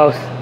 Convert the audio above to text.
house.